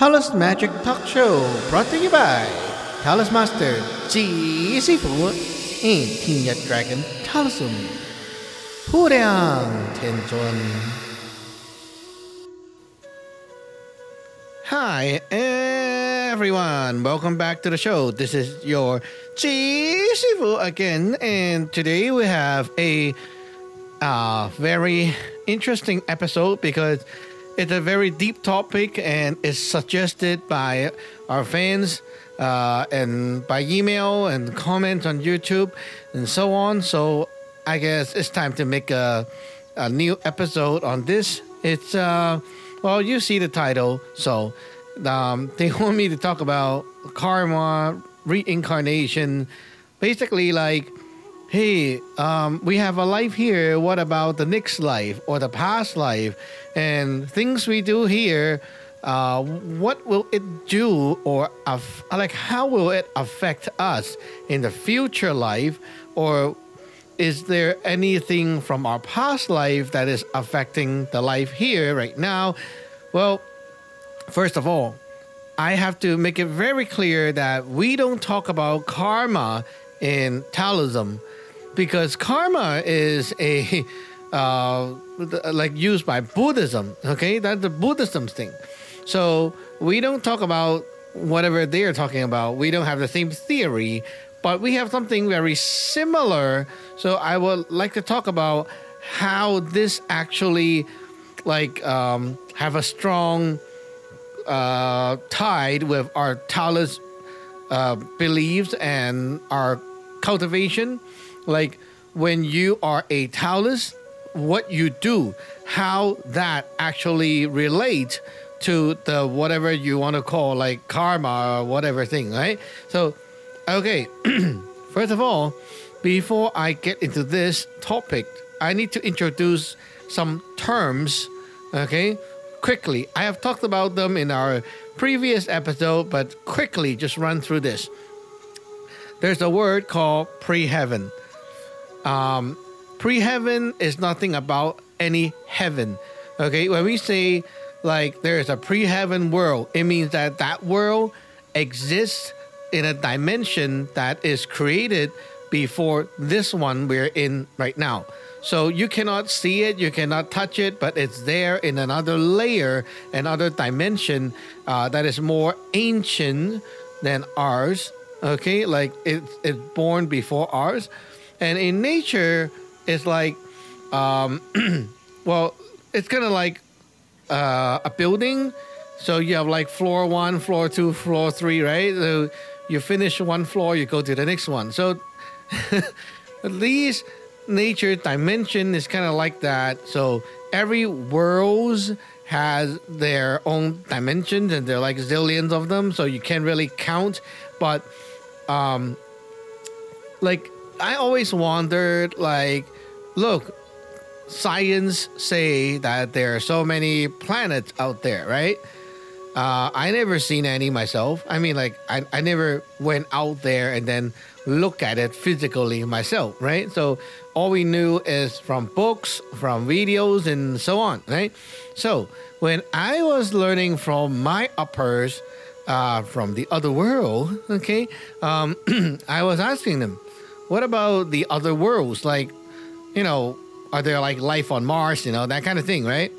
Taoist Magic Talk Show brought to you by Taoist Master Jee Sifu and Tin Yat Dragon Taoism Pureang Tenjon. Hi, everyone. Welcome back to the show. This is your Chisifu again, and today we have a uh, very interesting episode because it's a very deep topic and is suggested by our fans uh, and by email and comments on YouTube and so on. So I guess it's time to make a, a new episode on this. It's uh, well, you see the title, so um, they want me to talk about karma, reincarnation, basically like hey, um, we have a life here. What about the next life or the past life? And things we do here, uh, what will it do or aff- like how will it affect us in the future life? Or is there anything from our past life that is affecting the life here right now? Well, first of all, I have to make it very clear that we don't talk about karma in Taoism because karma is a uh, like used by Buddhism. Okay, that's the Buddhism thing. So we don't talk about whatever they're talking about. We don't have the same theory, but we have something very similar. So I would like to talk about how this actually like um, have a strong uh, tied with our Taoist uh, beliefs and our cultivation. Like when you are a Taoist, what you do, how that actually relates to the whatever you want to call like karma or whatever thing, right? So, okay, first of all, before I get into this topic, I need to introduce some terms, okay? Quickly, I have talked about them in our previous episode, but quickly just run through this. There's a word called pre heaven. Um, pre heaven is nothing about any heaven. Okay, when we say like there is a pre heaven world, it means that that world exists in a dimension that is created before this one we're in right now. So you cannot see it, you cannot touch it, but it's there in another layer, another dimension uh, that is more ancient than ours. Okay, like it, it's born before ours. And in nature, it's like, um, well, it's kind of like uh, a building. So you have like floor one, floor two, floor three, right? So you finish one floor, you go to the next one. So at least nature dimension is kind of like that. So every world has their own dimensions and there are like zillions of them. So you can't really count. But um, like I always wondered, like, look, science say that there are so many planets out there, right? Uh, I never seen any myself. I mean, like, I, I never went out there and then look at it physically myself, right? So all we knew is from books, from videos, and so on, right? So when I was learning from my uppers uh, from the other world, okay, um, I was asking them, what about the other worlds? Like, you know, are there like life on Mars? You know, that kind of thing, right?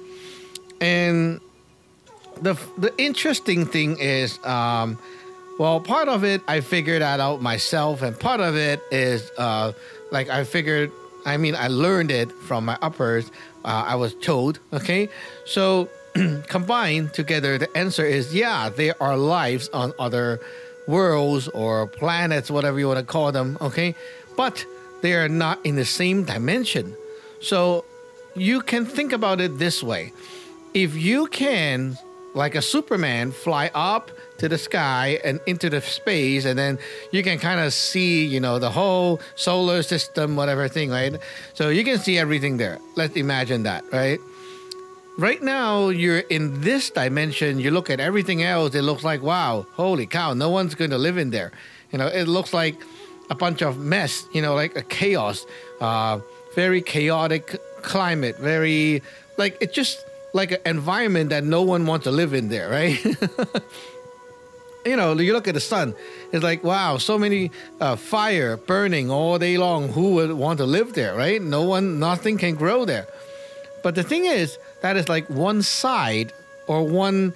And the the interesting thing is, um, well, part of it I figured that out myself, and part of it is uh, like I figured. I mean, I learned it from my uppers. Uh, I was told, okay. So combined together, the answer is yeah, there are lives on other worlds or planets, whatever you want to call them, okay but they are not in the same dimension. So you can think about it this way if you can, like a Superman, fly up to the sky and into the space, and then you can kind of see, you know, the whole solar system, whatever thing, right? So you can see everything there. Let's imagine that, right? Right now, you're in this dimension. You look at everything else, it looks like, wow, holy cow, no one's going to live in there. You know, it looks like a bunch of mess, you know, like a chaos, uh, very chaotic climate, very like it just like an environment that no one wants to live in there, right? you know, you look at the sun, it's like, wow, so many uh, fire burning all day long. Who would want to live there, right? No one, nothing can grow there. But the thing is, that is like one side or one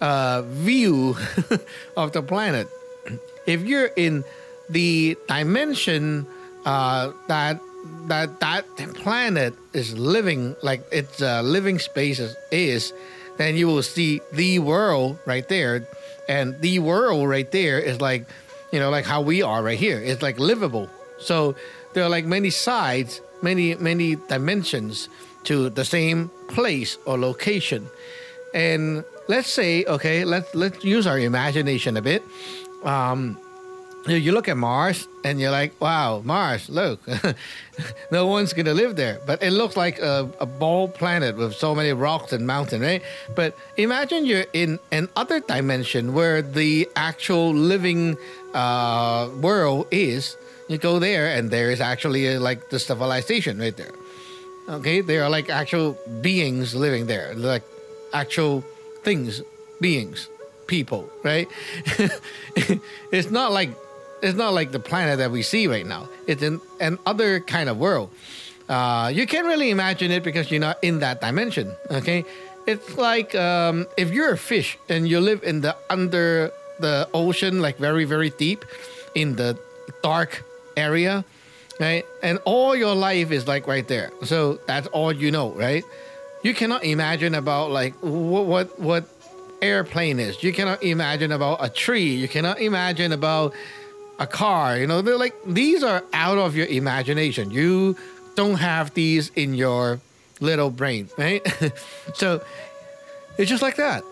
uh, view of the planet. If you're in the dimension uh, that that that planet is living like its uh, living space is, then you will see the world right there, and the world right there is like, you know, like how we are right here. It's like livable. So there are like many sides, many many dimensions to the same place or location, and let's say, okay, let's let's use our imagination a bit. Um, you look at Mars and you're like, wow, Mars, look, no one's gonna live there. But it looks like a, a bald planet with so many rocks and mountains, right? But imagine you're in an other dimension where the actual living uh, world is. You go there and there is actually uh, like the civilization right there. Okay, there are like actual beings living there, like actual things, beings, people, right? it's not like it's not like the planet that we see right now. It's in an other kind of world. Uh, you can't really imagine it because you're not in that dimension. Okay, it's like um, if you're a fish and you live in the under the ocean, like very very deep, in the dark area, right? And all your life is like right there. So that's all you know, right? You cannot imagine about like what what, what airplane is. You cannot imagine about a tree. You cannot imagine about a car. You know, they're like these are out of your imagination. You don't have these in your little brain, right? so it's just like that.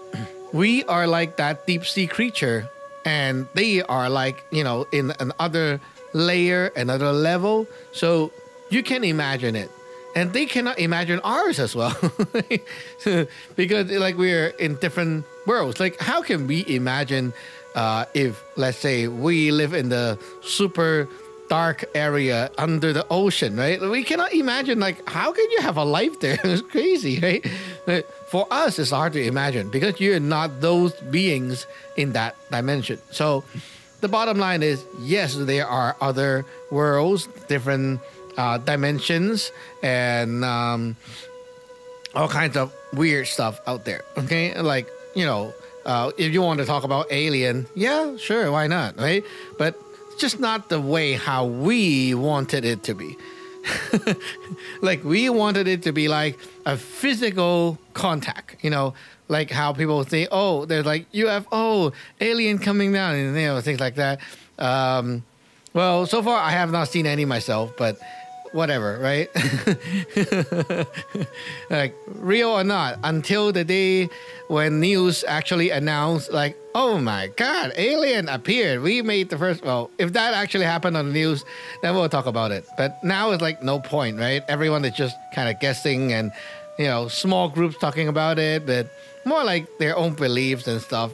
We are like that deep sea creature, and they are like you know in another layer, another level. So you can imagine it. And they cannot imagine ours as well. because like we're in different worlds. Like how can we imagine uh, if let's say we live in the super dark area under the ocean, right? We cannot imagine like how can you have a life there? it's crazy, right? For us, it's hard to imagine because you're not those beings in that dimension. So the bottom line is yes, there are other worlds, different uh, dimensions, and um, all kinds of weird stuff out there. Okay, like you know uh, if you want to talk about Alien, yeah, sure, why not, right? But just not the way how we wanted it to be. like we wanted it to be like a physical contact, you know, like how people say, oh, there's like UFO, alien coming down, and you know things like that. Um, well, so far I have not seen any myself, but whatever, right? like real or not, until the day when news actually announced, like, oh my God, alien appeared. We made the first. Well, if that actually happened on the news, then we'll talk about it. But now it's like no point, right? Everyone is just kind of guessing and, you know, small groups talking about it, but more like their own beliefs and stuff.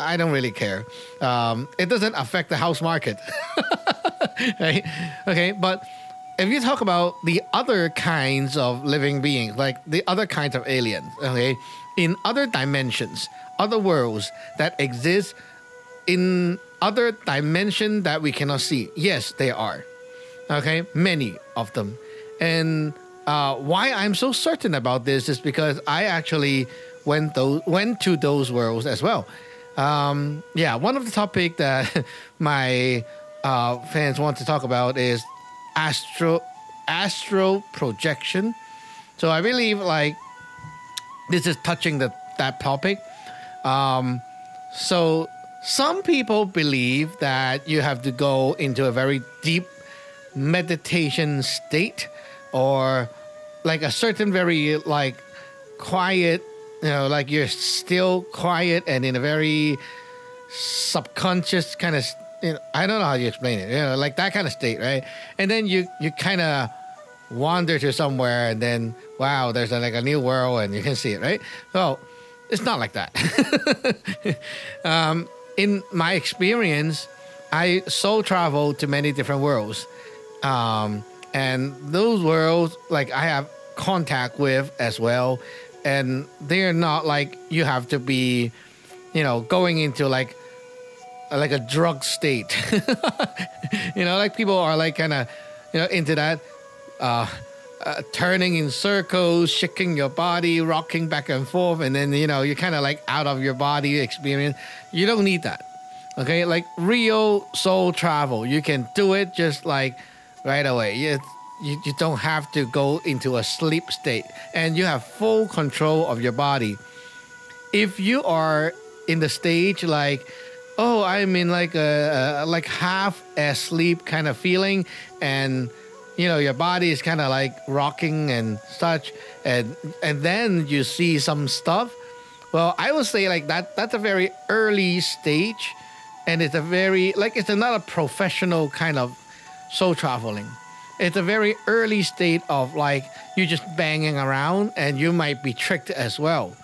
I don't really care. Um, it doesn't affect the house market, right? Okay, but if you talk about the other kinds of living beings, like the other kinds of aliens, okay, in other dimensions, other worlds that exist in other dimension that we cannot see, yes, there are. Okay, many of them, and uh, why I'm so certain about this is because I actually went those went to those worlds as well. Um, yeah, one of the topic that my uh, fans want to talk about is astro astral projection. So I believe like this is touching the that topic. Um, so some people believe that you have to go into a very deep meditation state or like a certain very like quiet you know like you're still quiet and in a very subconscious kind of you know, I don't know how you explain it. You know, like that kind of state, right? And then you you kind of wander to somewhere, and then wow, there's a, like a new world, and you can see it, right? So it's not like that. um, in my experience, I so traveled to many different worlds, um, and those worlds, like I have contact with as well, and they're not like you have to be, you know, going into like like a drug state. you know, like people are like kind of, you know, into that, uh, uh, turning in circles, shaking your body, rocking back and forth, and then you know you're kind of like out of your body experience. You don't need that. Okay, like real soul travel, you can do it just like right away. You, you, you don't have to go into a sleep state, and you have full control of your body. If you are in the stage like oh, I'm in like a, a like half asleep kind of feeling, and you know your body is kind of like rocking and such, and and then you see some stuff. Well, I would say like that. That's a very early stage, and it's a very like it's not a professional kind of soul traveling. It's a very early state of like you just banging around, and you might be tricked as well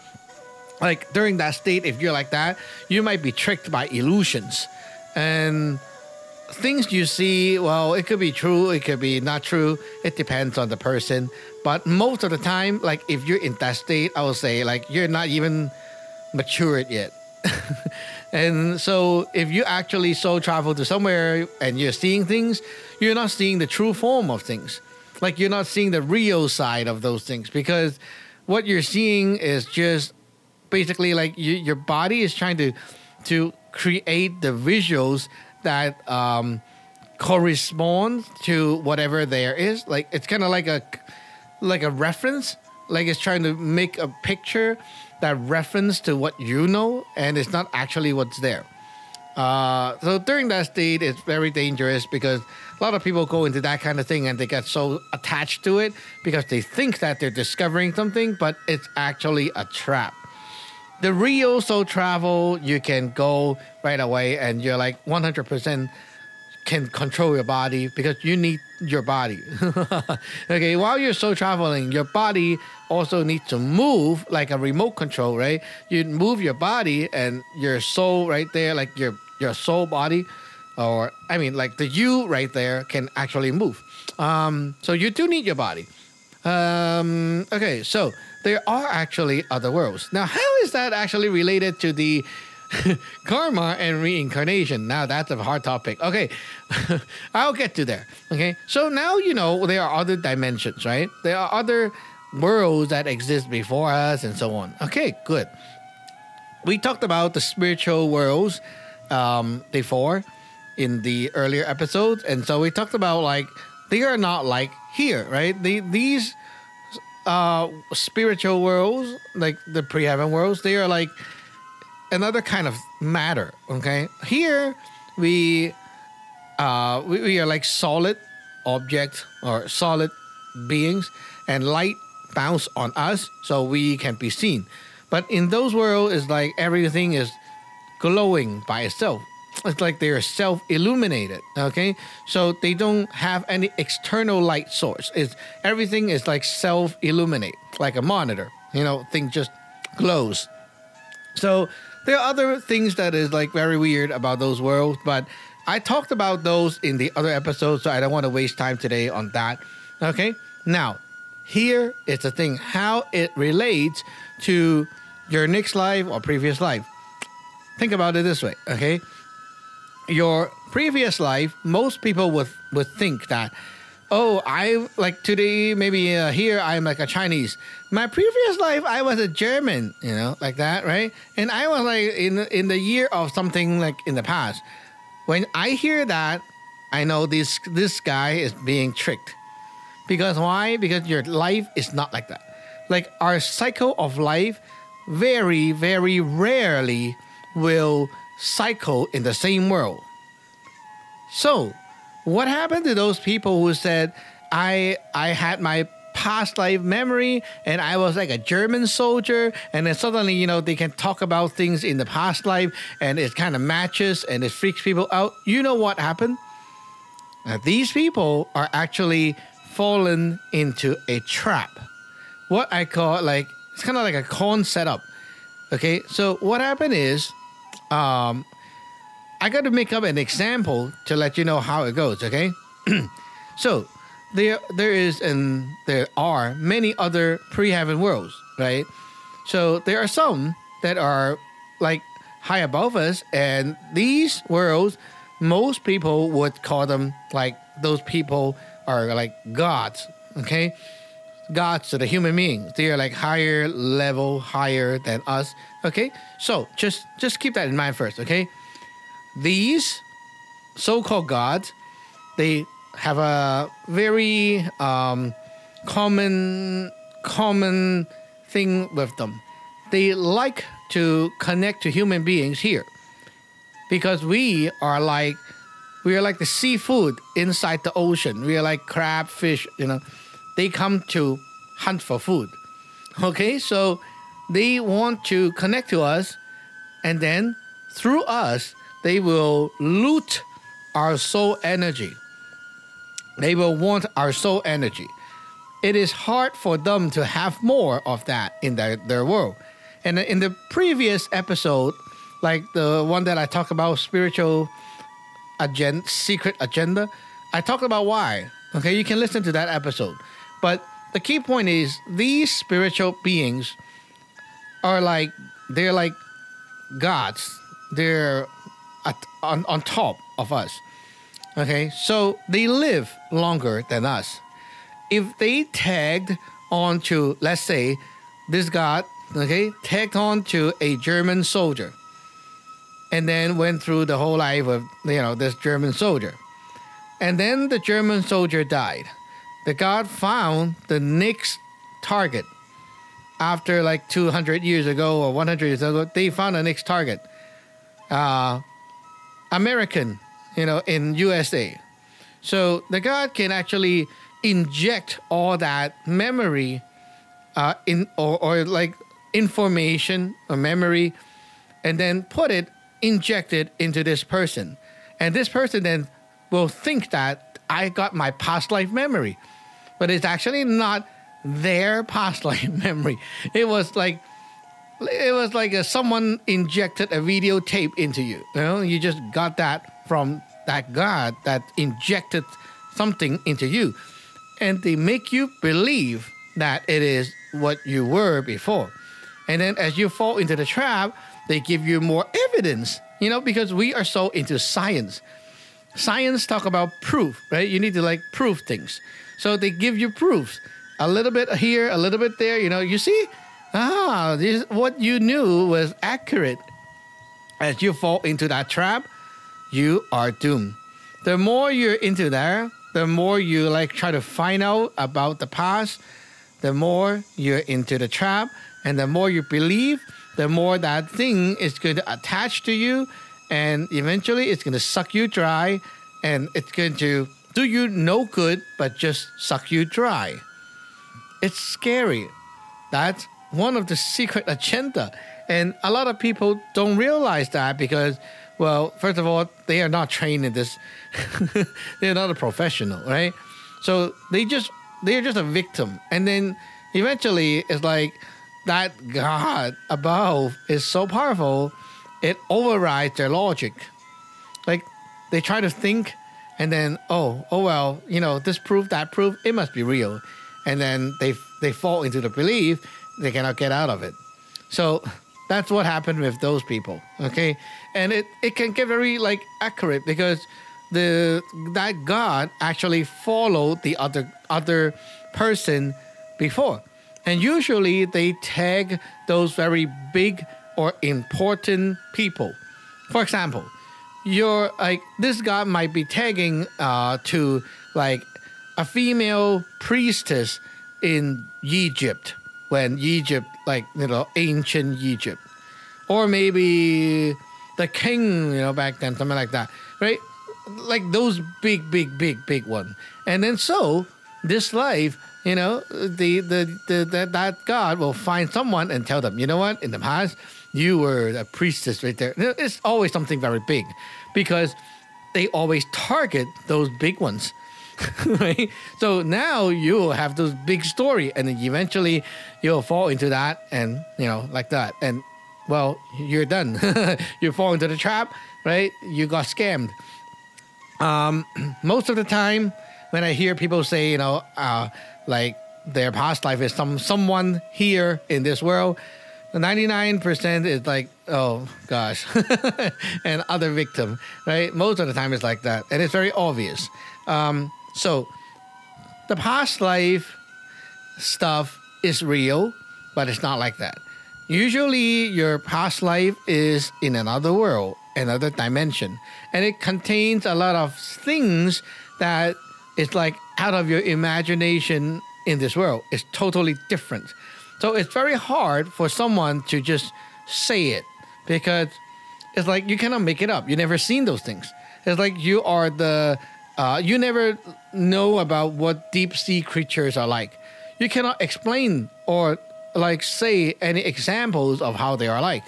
like during that state, if you're like that, you might be tricked by illusions. And things you see, well, it could be true, it could be not true. It depends on the person. But most of the time, like if you're in that state, I would say like you're not even matured yet. and so if you actually so travel to somewhere and you're seeing things, you're not seeing the true form of things. Like you're not seeing the real side of those things because what you're seeing is just basically like you, your body is trying to to create the visuals that um, correspond to whatever there is. Like it's kind of like a like a reference. Like it's trying to make a picture that reference to what you know, and it's not actually what's there. Uh, so during that state, it's very dangerous because a lot of people go into that kind of thing and they get so attached to it because they think that they're discovering something, but it's actually a trap the real soul travel, you can go right away and you're like 100% can control your body because you need your body. okay, while you're soul traveling, your body also needs to move like a remote control, right? You move your body and your soul right there, like your your soul body, or I mean, like the you right there can actually move. Um, so you do need your body. Um, okay, so there are actually other worlds. Now, how is that actually related to the karma and reincarnation? Now, that's a hard topic. Okay, I'll get to there. Okay, so now you know there are other dimensions, right? There are other worlds that exist before us and so on. Okay, good. We talked about the spiritual worlds um, before in the earlier episodes, and so we talked about like they are not like here, right? They, these uh, spiritual worlds, like the pre-heaven worlds, they are like another kind of matter. Okay, here we uh, we, we are like solid objects or solid beings, and light bounce on us, so we can be seen. But in those worlds, it's like everything is glowing by itself it's like they're self illuminated okay? So they don't have any external light source. It's everything is like self illuminate like a monitor. You know thing just glows. So there are other things that is like very weird about those worlds but i talked about those in the other episodes so i don't want to waste time today on that okay? Now here is the thing how it relates to your next life or previous life. Think about it this way okay your previous life, most people would would think that, oh, I like today maybe uh, here I'm like a Chinese. My previous life I was a German, you know, like that, right? And I was like in in the year of something like in the past. When I hear that, I know this this guy is being tricked. Because why? Because your life is not like that. Like our cycle of life very very rarely will cycle in the same world. So, what happened to those people who said, I I had my past life memory and I was like a German soldier and then suddenly, you know, they can talk about things in the past life and it kind of matches and it freaks people out. You know what happened? Now, these people are actually fallen into a trap. What I call like it's kind of like a con setup. Okay, so what happened is um, I got to make up an example to let you know how it goes. Okay, so there there is and there are many other pre-heaven worlds, right? So there are some that are like high above us, and these worlds, most people would call them like those people are like gods. Okay, gods to the human beings. They are like higher level, higher than us. Okay, so just just keep that in mind first. Okay, these so-called gods, they have a very um, common common thing with them. They like to connect to human beings here because we are like we are like the seafood inside the ocean. We are like crab, fish, you know. They come to hunt for food. Okay, so they want to connect to us, and then through us, they will loot our soul energy. They will want our soul energy. It is hard for them to have more of that in their, their world. And in the previous episode, like the one that I talked about, spiritual agenda, secret agenda, I talked about why. Okay, you can listen to that episode. But the key point is these spiritual beings are like they're like gods. They're at, on on top of us. Okay, so they live longer than us. If they tagged onto, let's say, this god, okay, tagged on to a German soldier, and then went through the whole life of you know this German soldier, and then the German soldier died. The god found the next target after like 200 years ago or 100 years ago. They found the next target. Uh, American you know, in USA. So the God can actually inject all that memory uh, in or, or like information or memory and then put it inject it into this person and this person then will think that i got my past life memory but it's actually not their past life memory it was like it was like a, someone injected a videotape into you you know you just got that from that God that injected something into you. And they make you believe that it is what you were before. And then as you fall into the trap, they give you more evidence, you know, because we are so into science. Science talk about proof, right? You need to like prove things. So they give you proofs. A little bit here, a little bit there, you know, you see, ah, this, what you knew was accurate. As you fall into that trap, you are doomed. The more you're into there, the more you like try to find out about the past, the more you're into the trap, and the more you believe, the more that thing is going to attach to you, and eventually it's going to suck you dry, and it's going to do you no good, but just suck you dry. It's scary. That's one of the secret agenda, and a lot of people don't realize that because well, first of all, they are not trained in this. They're not a professional, right? So they just they're just a victim, and then eventually it's like that God above is so powerful, it overrides their logic. Like they try to think, and then oh oh well, you know this proof that proof it must be real, and then they they fall into the belief they cannot get out of it. So that's what happened with those people. Okay, and it it can get very like accurate because the that God actually followed the other other person before, and usually they tag those very big or important people. For example, you're like this God might be tagging uh, to like a female priestess in Egypt when Egypt, like you know, ancient Egypt, or maybe the king, you know, back then, something like that, right? Like those big, big, big, big one. And then so this life, you know, the the, the, that God will find someone and tell them, you know what, in the past you were a priestess right there. It's always something very big, because they always target those big ones. right? So now you'll have this big story, and eventually you'll fall into that, and you know, like that, and well, you're done. you fall into the trap, right? You got scammed. Um, most of the time, when I hear people say, you know, uh, like their past life is some someone here in this world, 99% is like, oh gosh, and other victim, right? Most of the time it's like that. And it's very obvious. Um, so the past life stuff is real, but it's not like that. Usually your past life is in another world, another dimension, and it contains a lot of things that is like out of your imagination in this world. It's totally different. So it's very hard for someone to just say it because it's like you cannot make it up. You never seen those things. It's like you are the uh, you never know about what deep sea creatures are like. You cannot explain or like say any examples of how they are like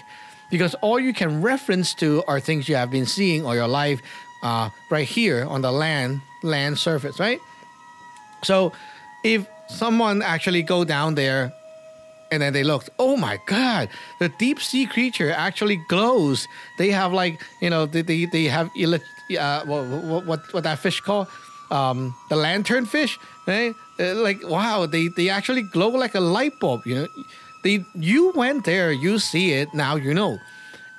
because all you can reference to are things you have been seeing all your life uh, right here on the land land surface right so if someone actually go down there and then they looked oh my god the deep sea creature actually glows. They have like you know they, they, they have uh, what, what, what that fish called um, the lantern fish right? Uh, like wow they, they actually glow like a light bulb you know? They you went there you see it now you know.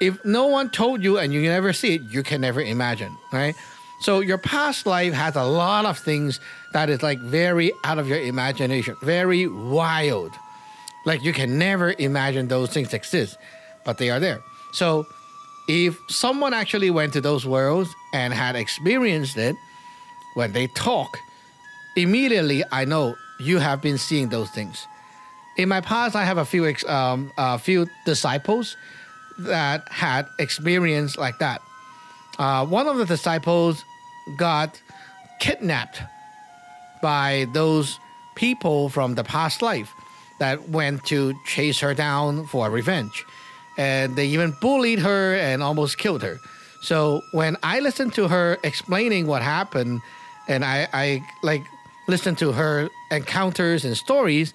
If no one told you and you never see it you can never imagine right? So your past life has a lot of things that is like very out of your imagination very wild like you can never imagine those things exist, but they are there. So if someone actually went to those worlds and had experienced it, when they talk, immediately I know you have been seeing those things. In my past, I have a few um, a few disciples that had experience like that. Uh, one of the disciples got kidnapped by those people from the past life that went to chase her down for revenge. And they even bullied her and almost killed her. So when I listened to her explaining what happened, and I, I like listened to her encounters and stories,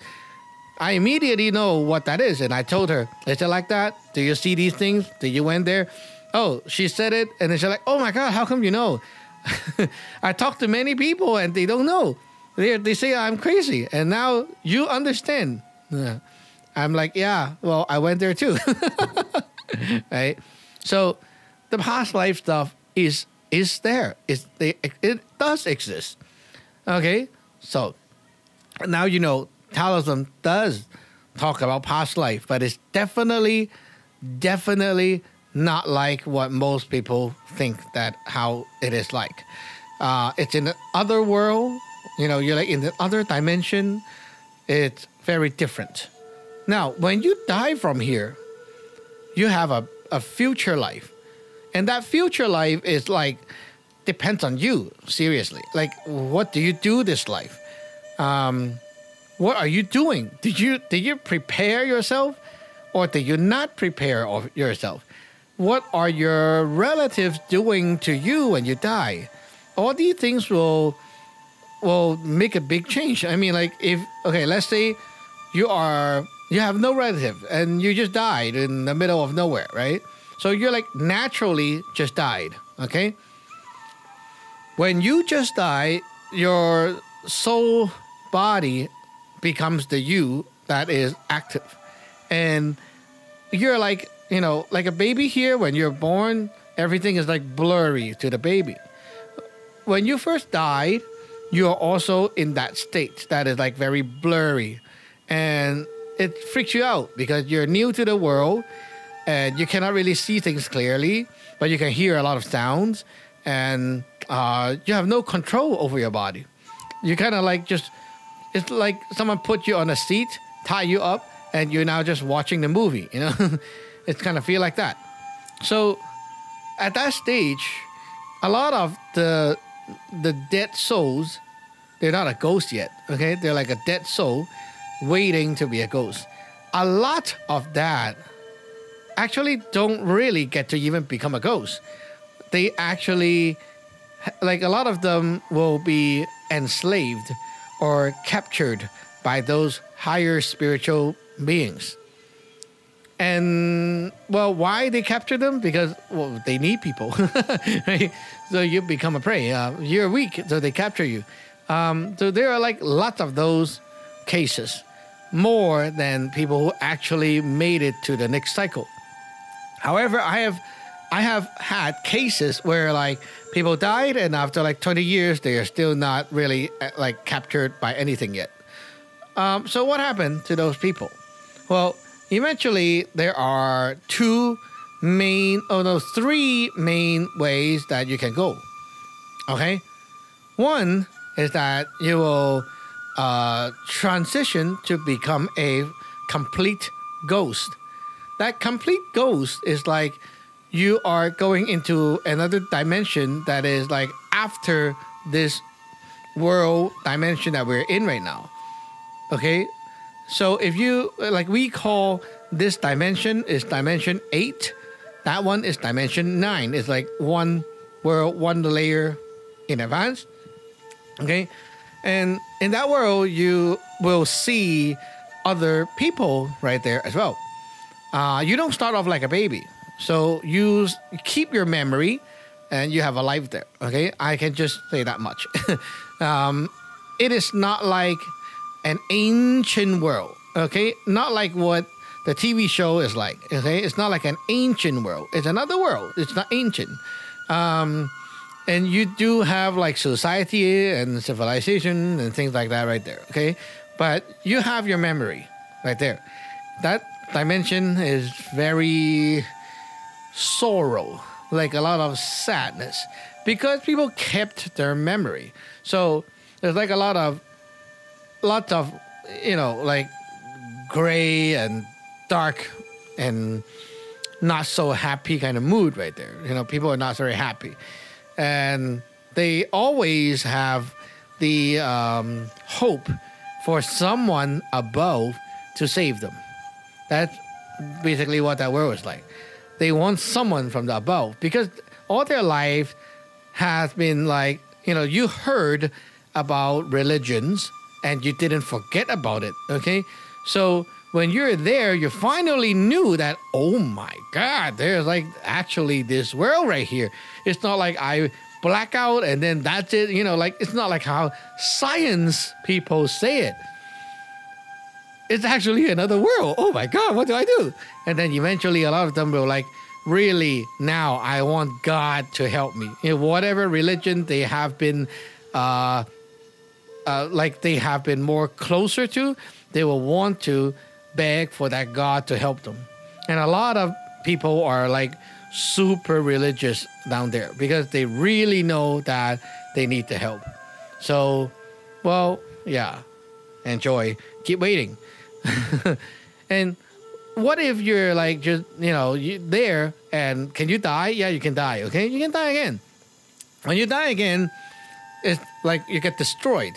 I immediately know what that is. And I told her, Is it like that? Do you see these things? Did you went there? Oh, she said it. And then she's like, Oh my God, how come you know? I talked to many people and they don't know. They, they say I'm crazy. And now you understand. Yeah. I'm like, yeah, well, I went there too. right? So the past life stuff is is there. It's, it, it does exist. Okay? So now you know Taoism does talk about past life, but it's definitely, definitely not like what most people think that how it is like. Uh, it's in the other world, you know, you're like in the other dimension. It's very different. Now, when you die from here, you have a, a future life. And that future life is like, depends on you, seriously. Like, what do you do this life? Um, what are you doing? Did you did you prepare yourself, or did you not prepare yourself? What are your relatives doing to you when you die? All these things will will make a big change. I mean, like if okay, let's say you are you have no relative and you just died in the middle of nowhere, right? So you're like naturally just died, okay? When you just die, your soul body becomes the you that is active. And you're like, you know, like a baby here when you're born, everything is like blurry to the baby. When you first died, you're also in that state that is like very blurry and it freaks you out because you're new to the world and you cannot really see things clearly, but you can hear a lot of sounds and uh, you have no control over your body. You kind of like just, it's like someone put you on a seat, tie you up, and you're now just watching the movie, you know? it's kind of feel like that. So at that stage, a lot of the the dead souls, they're not a ghost yet, okay? They're like a dead soul waiting to be a ghost. A lot of that actually don't really get to even become a ghost. They actually, like a lot of them will be enslaved or captured by those higher spiritual beings. And well, why they capture them? Because well, they need people, right? So you become a prey. Uh, you're weak, so they capture you. Um, so there are like lots of those cases more than people who actually made it to the next cycle. However, I have I have had cases where like people died and after like 20 years they are still not really uh, like captured by anything yet. Um, so what happened to those people? Well, eventually there are two main oh no three main ways that you can go. Okay? One is that you will uh, transition to become a complete ghost. That complete ghost is like you are going into another dimension that is like after this world dimension that we're in right now. Okay? So if you like we call this dimension is dimension 8, that one is dimension 9. It's like one world, one layer in advance. Okay? And in that world you will see other people right there as well. Uh, you don't start off like a baby. So you keep your memory and you have a life there. Okay, I can just say that much. um, it is not like an ancient world. Okay, not like what the TV show is like. Okay, it's not like an ancient world. It's another world. It's not ancient. Um, and you do have like society and civilization and things like that right there. Okay, but you have your memory right there. That dimension is very sorrow, like a lot of sadness, because people kept their memory. So there's like a lot of, lots of, you know, like gray and dark and not so happy kind of mood right there. You know, people are not very happy, and they always have the um, hope for someone above to save them. That's basically what that world is like. They want someone from the above because all their life has been like, you know, you heard about religions and you didn't forget about it, okay? So when you're there, you finally knew that, oh my God, there's like actually this world right here. It's not like I black out and then that's it, you know, like it's not like how science people say it it's actually another world. Oh my God, what do I do? And then eventually, a lot of them will like, really, now I want God to help me. In whatever religion they have been, uh, uh, like they have been more closer to, they will want to beg for that God to help them. And a lot of people are like super religious down there because they really know that they need the help. So, well, yeah, enjoy. Keep waiting. and what if you're like just you know you there and can you die? Yeah, you can die. Okay, you can die again. When you die again, it's like you get destroyed.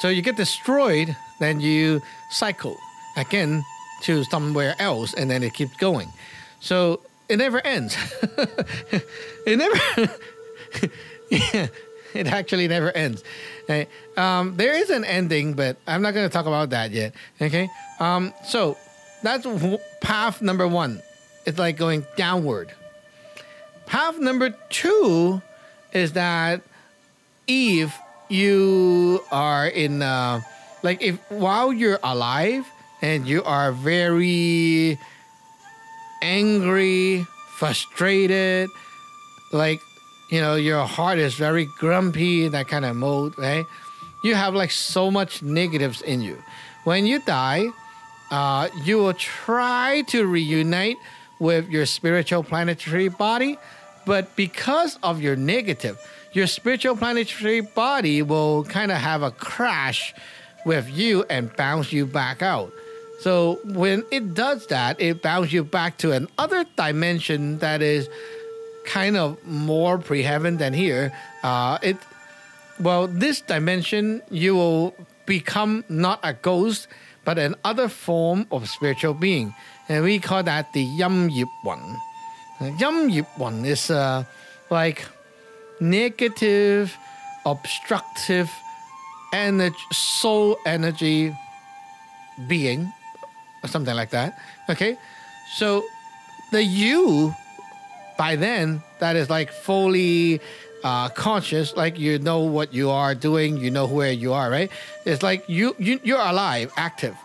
So you get destroyed, then you cycle again to somewhere else, and then it keeps going. So it never ends. it never. yeah, it actually never ends. Okay. Um, there is an ending, but I'm not going to talk about that yet. Okay. Um, so that's w- path number one. It's like going downward. Path number two is that if you are in, uh, like, if while you're alive and you are very angry, frustrated, like you know your heart is very grumpy that kind of mode right? You have like so much negatives in you. When you die uh, you will try to reunite with your spiritual planetary body but because of your negative your spiritual planetary body will kind of have a crash with you and bounce you back out so when it does that it bounces you back to another dimension that is kind of more pre-heaven than here. Uh, it well, this dimension you will become not a ghost, but another form of spiritual being, and we call that the Yam Yip One. Yam Yip One is uh, like negative, obstructive, energy, soul energy being, or something like that. Okay, so the you by then that is like fully uh, conscious like you know what you are doing you know where you are right it's like you, you you're alive active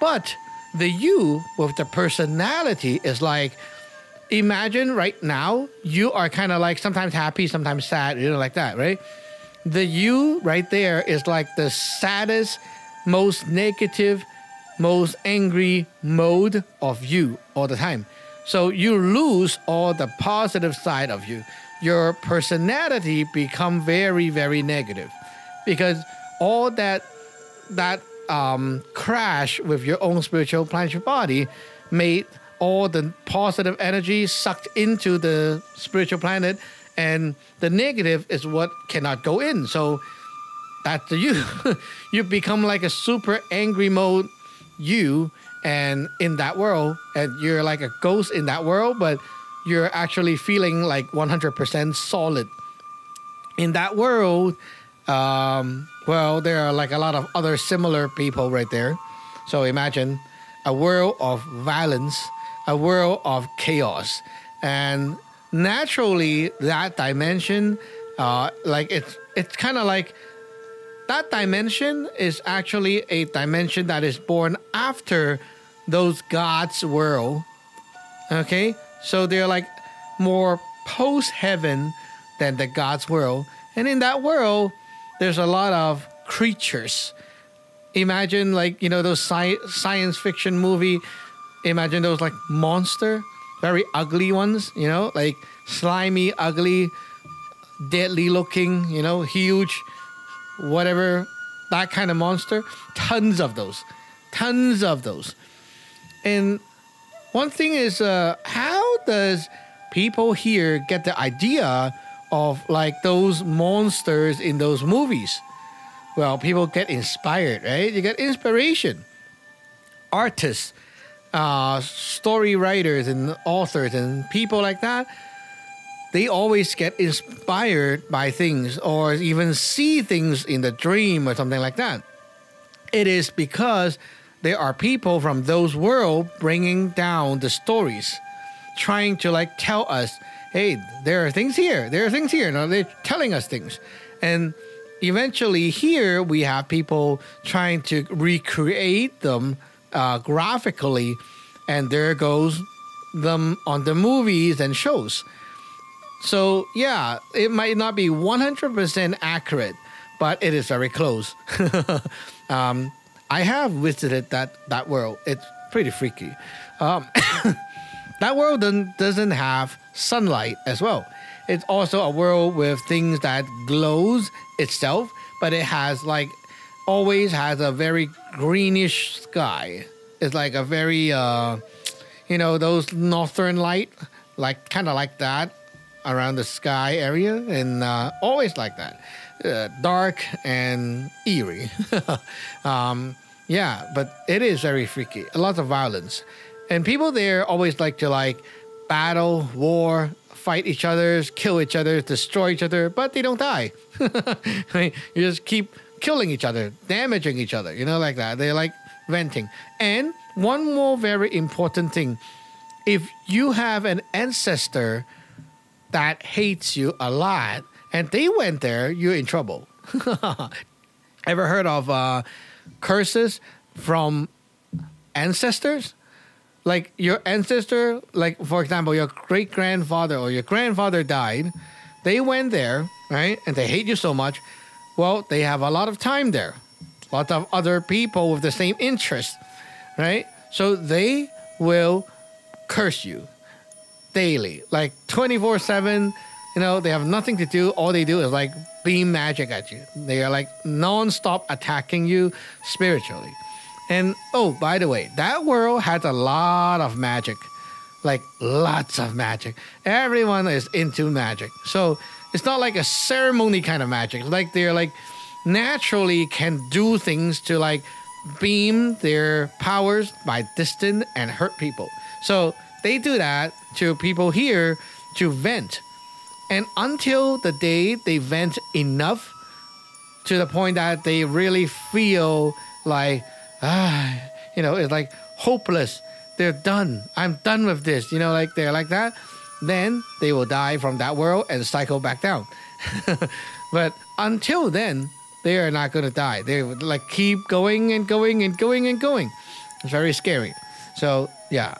But the you with the personality is like, imagine right now you are kind of like sometimes happy, sometimes sad, you know, like that, right? The you right there is like the saddest, most negative, most angry mode of you all the time. So you lose all the positive side of you. Your personality become very, very negative because all that that um, crash with your own spiritual planetary body made all the positive energy sucked into the spiritual planet and the negative is what cannot go in so that's you you become like a super angry mode you and in that world and you're like a ghost in that world but you're actually feeling like 100% solid. In that world um, well there are like a lot of other similar people right there. So imagine a world of violence a world of chaos. And naturally that dimension uh, like it's it's kind of like that dimension is actually a dimension that is born after those gods world okay? So they're like more post heaven than the god's world and in that world there's a lot of creatures. Imagine like you know those sci- science fiction movie. Imagine those like monster very ugly ones you know like slimy ugly deadly looking you know huge whatever that kind of monster tons of those tons of those. And one thing is uh, how does people here get the idea of like those monsters in those movies? Well people get inspired right? You get inspiration. Artists uh, story writers and authors and people like that they always get inspired by things or even see things in the dream or something like that. It is because there are people from those world bringing down the stories, trying to like tell us, hey, there are things here, there are things here. No, they're telling us things, and eventually here we have people trying to recreate them uh, graphically, and there goes them on the movies and shows. So yeah, it might not be 100% accurate, but it is very close. um, I have visited that that world. It's pretty freaky. Um, that world doesn't, have sunlight as well. It's also a world with things that glows itself, but it has like always has a very greenish sky. It's like a very uh, you know those northern light, like kind of like that around the sky area, and uh, always like that, uh, dark and eerie. um, yeah, but it is very freaky. A lot of violence, and people there always like to like battle, war, fight each other, kill each other, destroy each other, but they don't die. you just keep killing each other, damaging each other, you know, like that. They like venting. And one more very important thing if you have an ancestor that hates you a lot and they went there, you're in trouble. Ever heard of uh, curses from ancestors? Like your ancestor, like for example, your great grandfather or your grandfather died. They went there, right? And they hate you so much. Well, they have a lot of time there, lots of other people with the same interest, right? So they will curse you daily, like 24 7. You know, they have nothing to do. All they do is like beam magic at you. They are like non-stop attacking you spiritually. And oh, by the way, that world has a lot of magic. Like lots of magic. Everyone is into magic. So it's not like a ceremony kind of magic. Like they're like naturally can do things to like beam their powers by distance and hurt people. So they do that to people here to vent. And until the day they vent enough to the point that they really feel like, ah, you know, it's like hopeless. They're done. I'm done with this. You know, like they're like that. Then they will die from that world and cycle back down. but until then, they are not going to die. They would like keep going and going and going and going. It's very scary. So yeah.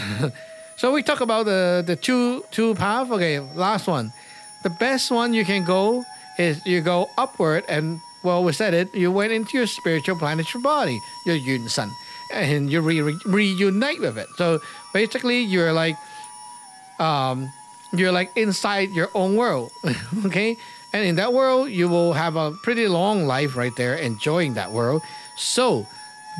so we talk about the the two two path. Okay, last one. The best one you can go is you go upward and well we said it. You went into your spiritual planetary body, your Yun San, and you re- re- reunite with it. So basically, you're like um, you're like inside your own world. okay, and in that world, you will have a pretty long life right there, enjoying that world. So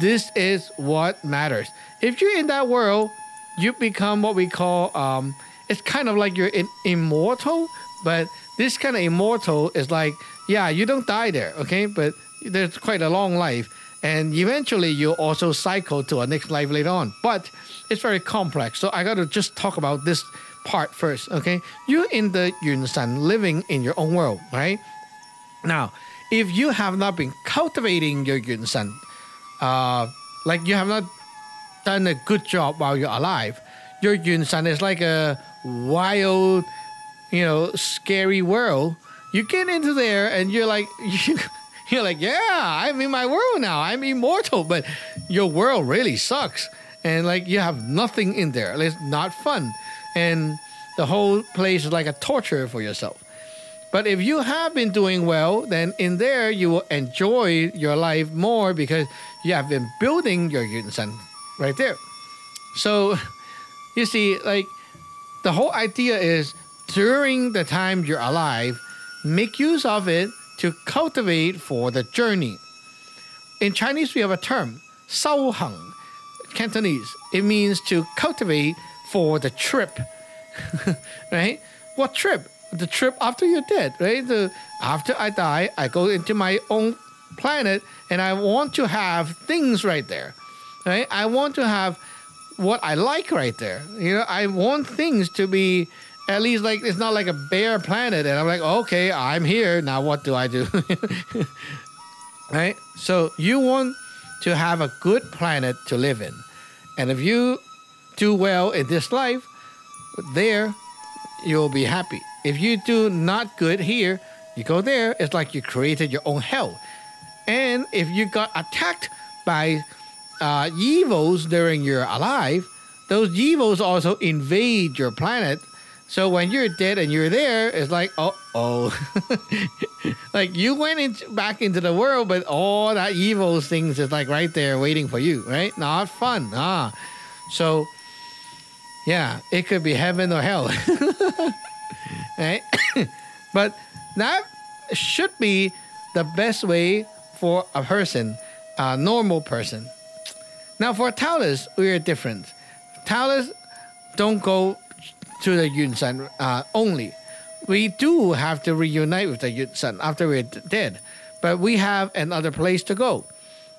this is what matters. If you're in that world, you become what we call um, it's kind of like you're in, immortal, but this kind of immortal is like yeah, you don't die there, okay, but there's quite a long life, and eventually you also cycle to a next life later on. But it's very complex, so I got to just talk about this part first, okay? You're in the Yun San, living in your own world, right? Now, if you have not been cultivating your Yun San, uh, like you have not done a good job while you're alive, your Yun San is like a wild, you know, scary world. You get into there and you're like, you, you're like, yeah, I'm in my world now. I'm immortal, but your world really sucks. And like you have nothing in there. It's not fun. And the whole place is like a torture for yourself. But if you have been doing well, then in there you will enjoy your life more because you have been building your Yun San right there. So you see, like the whole idea is during the time you're alive, make use of it to cultivate for the journey. In Chinese, we have a term, 烧行, Cantonese. It means to cultivate for the trip, right? What trip? The trip after you're dead, right? The, after I die, I go into my own planet and I want to have things right there, right? I want to have what I like right there. You know, I want things to be at least like it's not like a bare planet and I'm like, okay, I'm here. Now what do I do? right? So you want to have a good planet to live in. And if you do well in this life, there you'll be happy. If you do not good here, you go there, it's like you created your own hell. And if you got attacked by uh, evils during your alive, those evils also invade your planet. So when you're dead and you're there, it's like, oh, oh. like you went in, back into the world, but all that evil things is like right there waiting for you, right? Not fun. Ah. So yeah, it could be heaven or hell. right? but that should be the best way for a person, a normal person. Now, for Taoists, we are different. Taoists don't go to the Yun San uh, only. We do have to reunite with the Yun San after we're dead, but we have another place to go.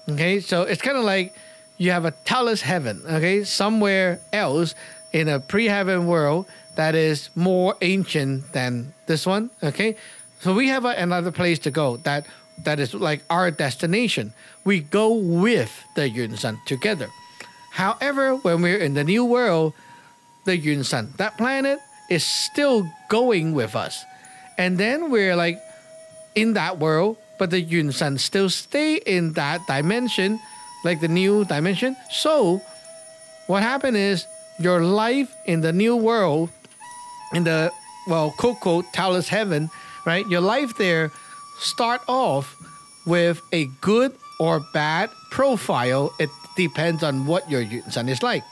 Okay, so it's kind of like you have a Taoist heaven, okay, somewhere else in a pre-heaven world that is more ancient than this one. Okay, so we have a, another place to go that that is like our destination. We go with the Yun San together. However, when we're in the new world, the Yun San, that planet is still going with us, and then we're like in that world, but the Yun San still stay in that dimension, like the new dimension. So, what happened is your life in the new world, in the well, quote Taoist heaven, right? Your life there start off with a good or bad profile. It depends on what your San is like.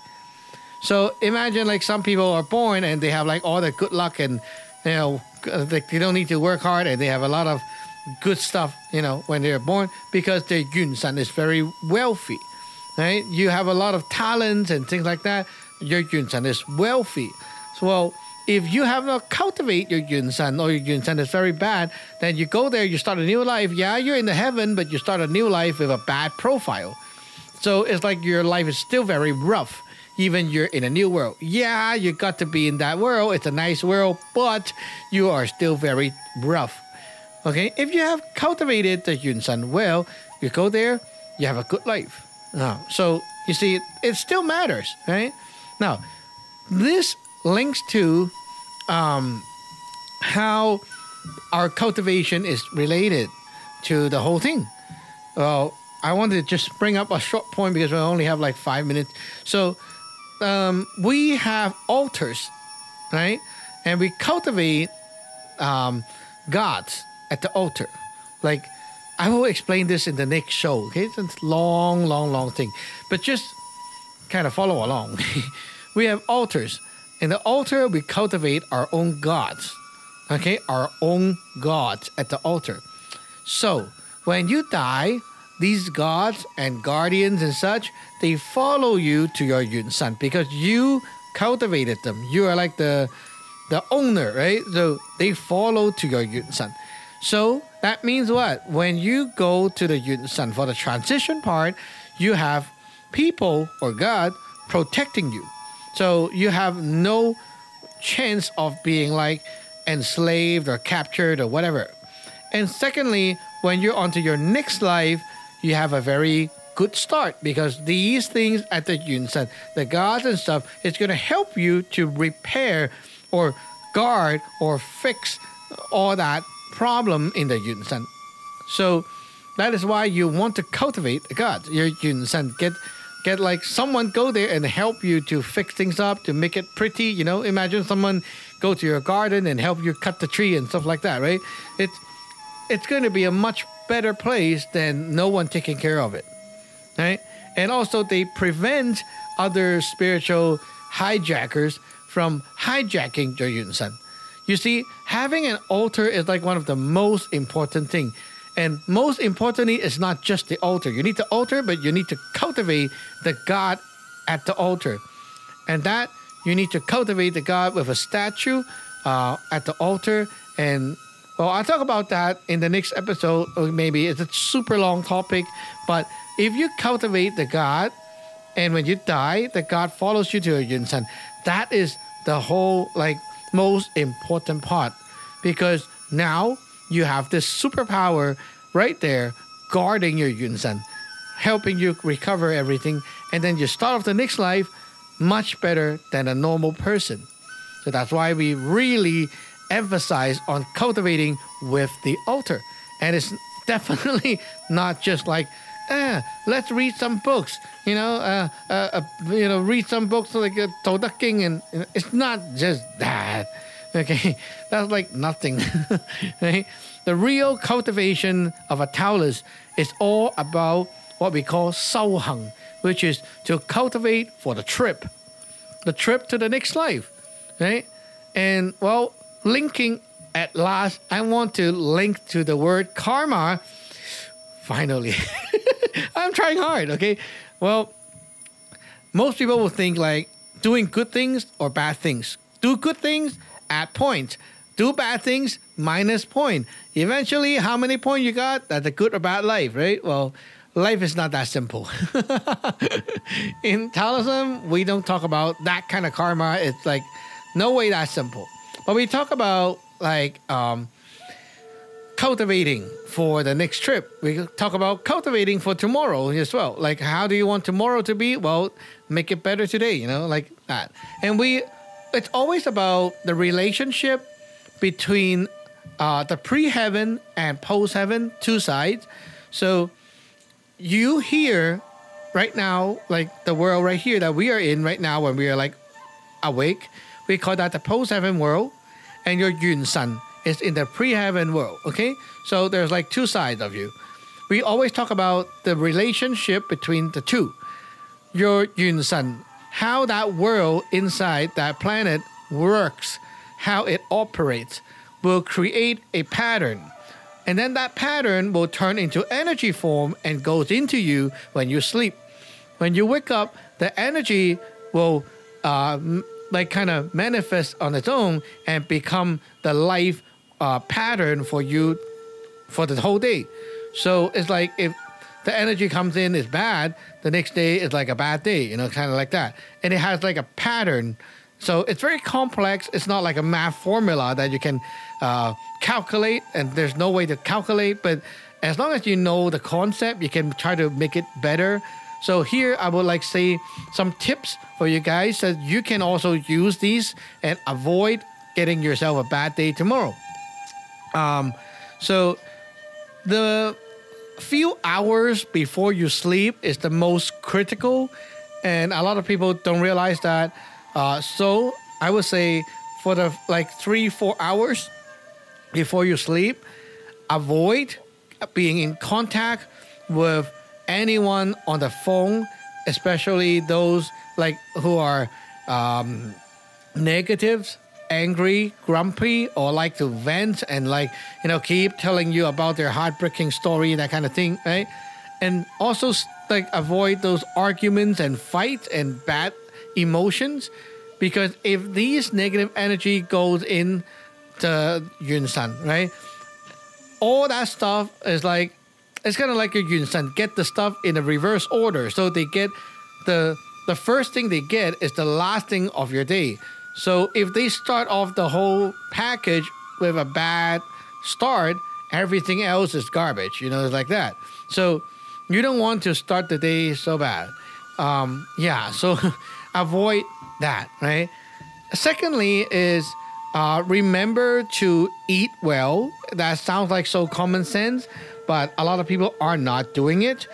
So imagine like some people are born and they have like all the good luck and you know they, don't need to work hard and they have a lot of good stuff you know when they're born because their Yun San is very wealthy, right? You have a lot of talents and things like that. Your Yun San is wealthy. So well, if you have not cultivate your Yun San or your Yun San is very bad, then you go there, you start a new life. Yeah, you're in the heaven, but you start a new life with a bad profile. So it's like your life is still very rough, even you're in a new world. Yeah, you got to be in that world. It's a nice world, but you are still very rough. Okay, if you have cultivated the Yun San well, you go there, you have a good life. Uh, so you see, it still matters, right? Now, this links to um, how our cultivation is related to the whole thing. Well, I wanted to just bring up a short point because we only have like five minutes. So um, we have altars, right? And we cultivate um, gods at the altar. Like I will explain this in the next show. Okay, it's a long, long, long thing, but just kind of follow along. we have altars. In the altar, we cultivate our own gods. Okay, our own gods at the altar. So when you die, these gods and guardians and such, they follow you to your Yun San because you cultivated them. You are like the the owner, right? So they follow to your Yun San. So that means what? When you go to the Yun San for the transition part, you have people or God protecting you. So you have no chance of being like enslaved or captured or whatever. And secondly, when you're onto your next life, you have a very good start because these things at the Yun San, the gods and stuff, is going to help you to repair or guard or fix all that problem in the Yun San. So that is why you want to cultivate the gods. Your Yun San get get like someone go there and help you to fix things up to make it pretty. You know, imagine someone go to your garden and help you cut the tree and stuff like that, right? It's it's going to be a much better place than no one taking care of it, right? And also they prevent other spiritual hijackers from hijacking your Yun San. You see, having an altar is like one of the most important thing. And most importantly, it's not just the altar. You need the altar, but you need to cultivate the God at the altar. And that you need to cultivate the God with a statue uh, at the altar. And well, I'll talk about that in the next episode. Or maybe it's a super long topic. But if you cultivate the God, and when you die, the God follows you to your Yun San, that is the whole like most important part because now you have this superpower right there guarding your Yun San, helping you recover everything, and then you start off the next life much better than a normal person. So that's why we really emphasize on cultivating with the altar. And it's definitely not just like, eh, let's read some books, you know, uh, uh, uh, you know, read some books like uh, Tao Te Ching, and you know, it's not just that. Okay, that's like nothing. right? The real cultivation of a Taoist is all about what we call Hung, which is to cultivate for the trip, the trip to the next life, right? And well, linking at last, I want to link to the word karma. Finally, I'm trying hard. Okay, well, most people will think like doing good things or bad things. Do good things add points. Do bad things, minus point. Eventually, how many points you got? That's a good or bad life, right? Well, life is not that simple. In Taoism, we don't talk about that kind of karma. It's like no way that simple. But we talk about like um, cultivating for the next trip. We talk about cultivating for tomorrow as well. Like how do you want tomorrow to be? Well, make it better today, you know, like that. And we it's always about the relationship between uh, the pre-heaven and post-heaven, two sides. So you here right now, like the world right here that we are in right now, when we are like awake, we call that the post-heaven world, and your Yun San is in the pre-heaven world. Okay, so there's like two sides of you. We always talk about the relationship between the two. Your Yun San how that world inside that planet works, how it operates, will create a pattern. And then that pattern will turn into energy form and goes into you when you sleep. When you wake up, the energy will uh, like kind of manifest on its own and become the life uh, pattern for you for the whole day. So it's like if the energy comes in is bad, the next day is like a bad day, you know, kind of like that. And it has like a pattern. So it's very complex. It's not like a math formula that you can uh, calculate, and there's no way to calculate. But as long as you know the concept, you can try to make it better. So here I would like say some tips for you guys that you can also use these and avoid getting yourself a bad day tomorrow. Um, so the few hours before you sleep is the most critical, and a lot of people don't realize that. Uh, so I would say for the like three four hours before you sleep, avoid being in contact with anyone on the phone, especially those like who are um, negatives, angry, grumpy, or like to vent and like you know keep telling you about their heartbreaking story, that kind of thing, right? And also like avoid those arguments and fights and bad emotions, because if these negative energy goes in to Yun San, right? All that stuff is like it's kind of like your Yun San get the stuff in a reverse order, so they get the the first thing they get is the last thing of your day. So if they start off the whole package with a bad start, everything else is garbage. You know, it's like that. So you don't want to start the day so bad. Um, yeah, so avoid that, right? Secondly, is uh, remember to eat well. That sounds like so common sense, but a lot of people are not doing it.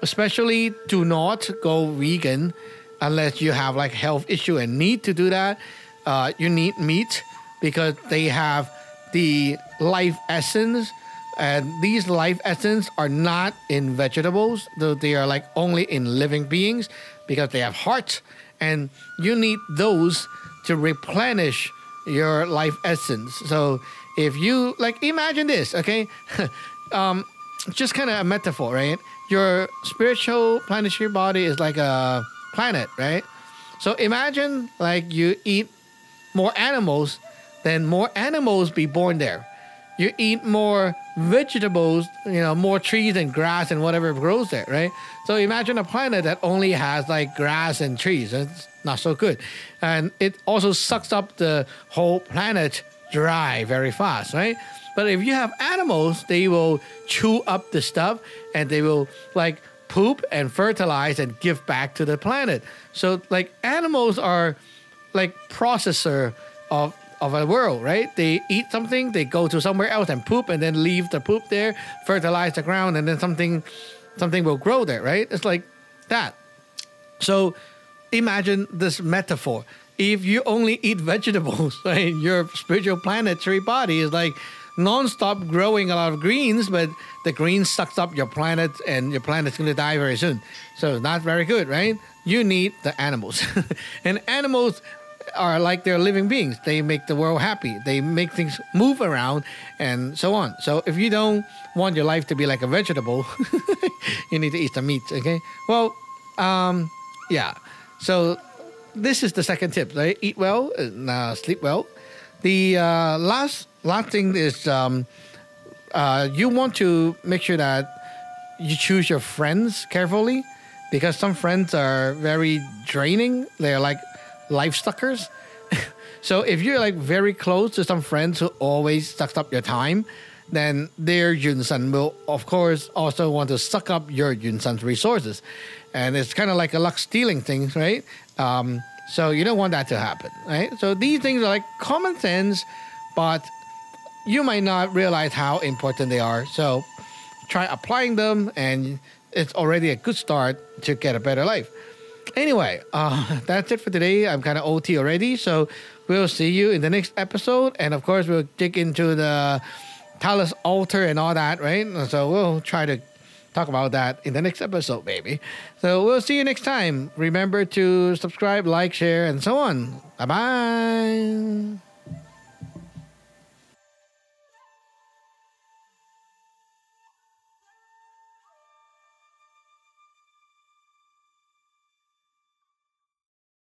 Especially, do not go vegan unless you have like health issue and need to do that. Uh, you need meat because they have the life essence and these life essence are not in vegetables though they are like only in living beings because they have hearts and you need those to replenish your life essence so if you like imagine this okay um just kind of a metaphor right your spiritual planetary body is like a planet right so imagine like you eat more animals then more animals be born there you eat more vegetables, you know, more trees and grass and whatever grows there, right? So imagine a planet that only has like grass and trees. It's not so good. And it also sucks up the whole planet dry very fast, right? But if you have animals, they will chew up the stuff and they will like poop and fertilize and give back to the planet. So like animals are like processor of of a world, right? They eat something, they go to somewhere else and poop, and then leave the poop there, fertilize the ground, and then something, something will grow there, right? It's like that. So, imagine this metaphor. If you only eat vegetables, right, your spiritual planetary body is like non-stop growing a lot of greens, but the green sucks up your planet, and your planet's going to die very soon. So, not very good, right? You need the animals, and animals are like they're living beings. They make the world happy. They make things move around and so on. So if you don't want your life to be like a vegetable, you need to eat some meat. Okay. Well, um, yeah. So this is the second tip. Right? Eat well uh, sleep well. The uh, last last thing is um, uh, you want to make sure that you choose your friends carefully because some friends are very draining. They're like life suckers. so if you're like very close to some friends who always sucks up your time, then their Yunsan will of course also want to suck up your Yunsan's resources. And it's kind of like a luck stealing thing, right? Um, so you don't want that to happen, right? So these things are like common sense, but you might not realize how important they are. So try applying them and it's already a good start to get a better life. Anyway, uh, that's it for today. I'm kind of OT already, so we'll see you in the next episode. And of course, we'll dig into the Taoist altar and all that, right? So we'll try to talk about that in the next episode, maybe. So we'll see you next time. Remember to subscribe, like, share, and so on. Bye bye.